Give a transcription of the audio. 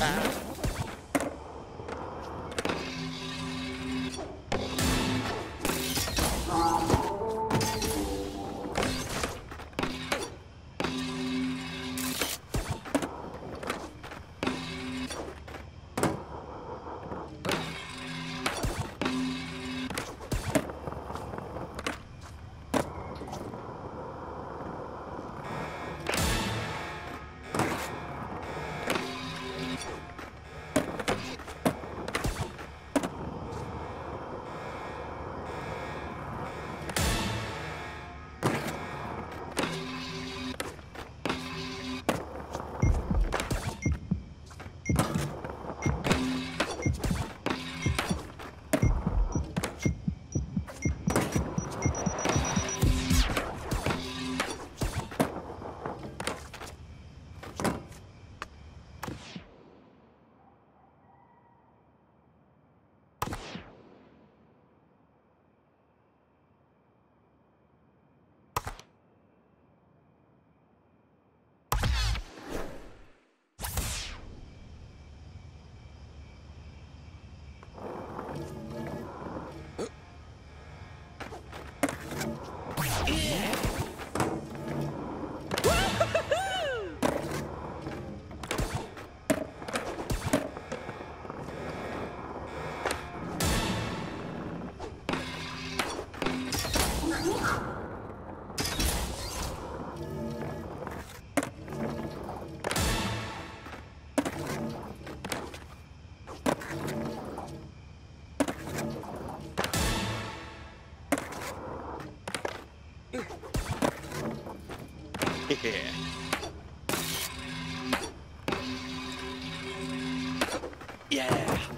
Uh-huh. Yeah. Yeah.